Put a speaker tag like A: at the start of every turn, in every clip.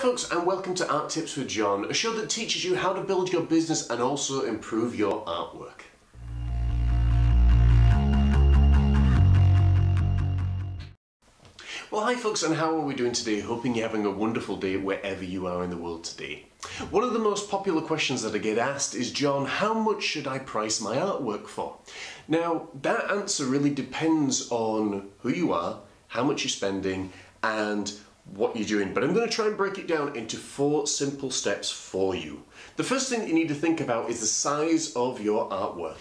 A: folks and welcome to Art Tips with John, a show that teaches you how to build your business and also improve your artwork. Well hi folks and how are we doing today? Hoping you're having a wonderful day wherever you are in the world today. One of the most popular questions that I get asked is John, how much should I price my artwork for? Now that answer really depends on who you are, how much you're spending and what you're doing, but I'm going to try and break it down into four simple steps for you. The first thing that you need to think about is the size of your artwork.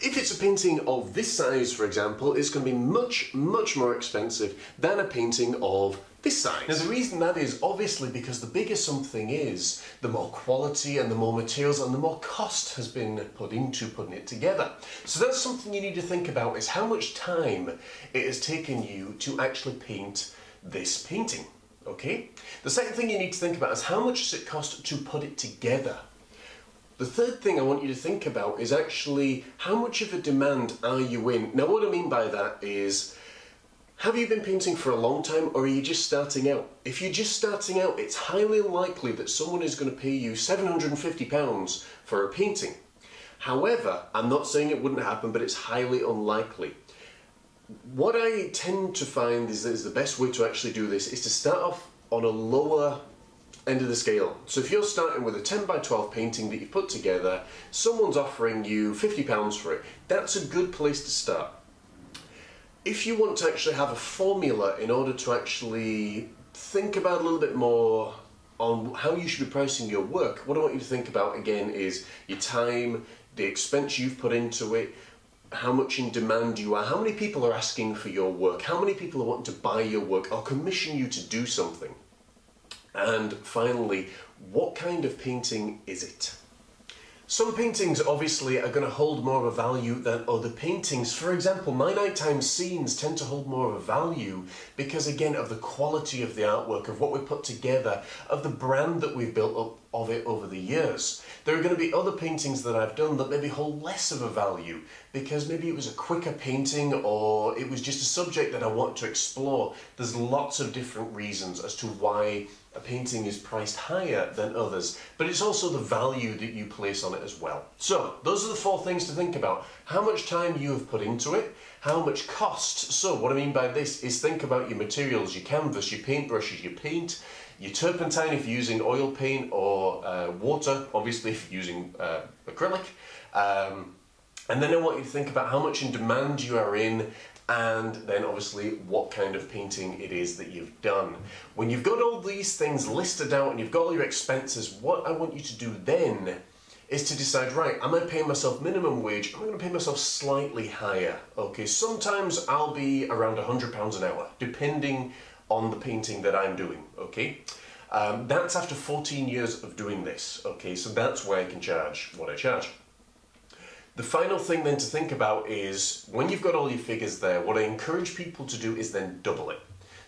A: If it's a painting of this size, for example, it's going to be much, much more expensive than a painting of this size. Now the reason that is obviously because the bigger something is, the more quality and the more materials and the more cost has been put into putting it together. So that's something you need to think about is how much time it has taken you to actually paint this painting. Okay? The second thing you need to think about is how much does it cost to put it together? The third thing I want you to think about is actually how much of a demand are you in? Now what I mean by that is have you been painting for a long time or are you just starting out? If you're just starting out, it's highly likely that someone is going to pay you £750 for a painting. However, I'm not saying it wouldn't happen, but it's highly unlikely. What I tend to find is, is the best way to actually do this is to start off on a lower end of the scale. So if you're starting with a 10 by 12 painting that you've put together, someone's offering you £50 for it, that's a good place to start. If you want to actually have a formula in order to actually think about a little bit more on how you should be pricing your work, what I want you to think about again is your time, the expense you've put into it, how much in demand you are, how many people are asking for your work, how many people are wanting to buy your work or commission you to do something. And finally, what kind of painting is it? Some paintings obviously are going to hold more of a value than other paintings. For example, my nighttime scenes tend to hold more of a value because again of the quality of the artwork, of what we put together, of the brand that we've built up of it over the years. There are going to be other paintings that I've done that maybe hold less of a value because maybe it was a quicker painting or it was just a subject that I want to explore. There's lots of different reasons as to why a painting is priced higher than others, but it's also the value that you place on it as well. So, those are the four things to think about. How much time you have put into it, how much cost. So, what I mean by this is think about your materials, your canvas, your paintbrushes, your paint, your turpentine if you're using oil paint or uh, water, obviously if you're using uh, acrylic. Um, and then I want you to think about how much in demand you are in and then obviously what kind of painting it is that you've done. When you've got all these things listed out and you've got all your expenses, what I want you to do then is to decide, right, am I paying myself minimum wage? Am I going to pay myself slightly higher? Okay, sometimes I'll be around £100 an hour, depending on the painting that I'm doing, okay? Um, that's after 14 years of doing this, okay? So that's where I can charge what I charge. The final thing then to think about is when you've got all your figures there, what I encourage people to do is then double it.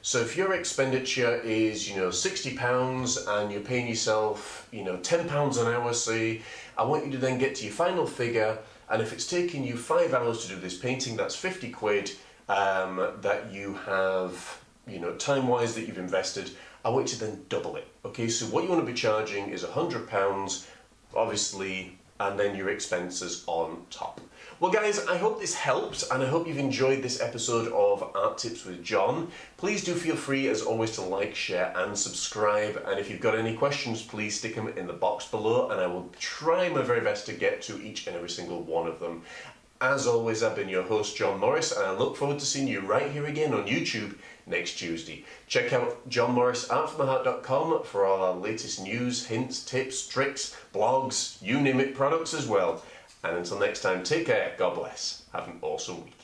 A: So if your expenditure is, you know, £60 and you're paying yourself, you know, £10 an hour, say, I want you to then get to your final figure and if it's taking you five hours to do this painting, that's 50 quid um, that you have, you know, time-wise that you've invested, I want you to then double it. Okay, so what you want to be charging is £100, obviously and then your expenses on top. Well guys, I hope this helped and I hope you've enjoyed this episode of Art Tips with John. Please do feel free as always to like, share and subscribe and if you've got any questions please stick them in the box below and I will try my very best to get to each and every single one of them. As always, I've been your host, John Morris, and I look forward to seeing you right here again on YouTube next Tuesday. Check out johnmorrisartfromtheheart.com for all our latest news, hints, tips, tricks, blogs, you name it, products as well. And until next time, take care, God bless, have an awesome week.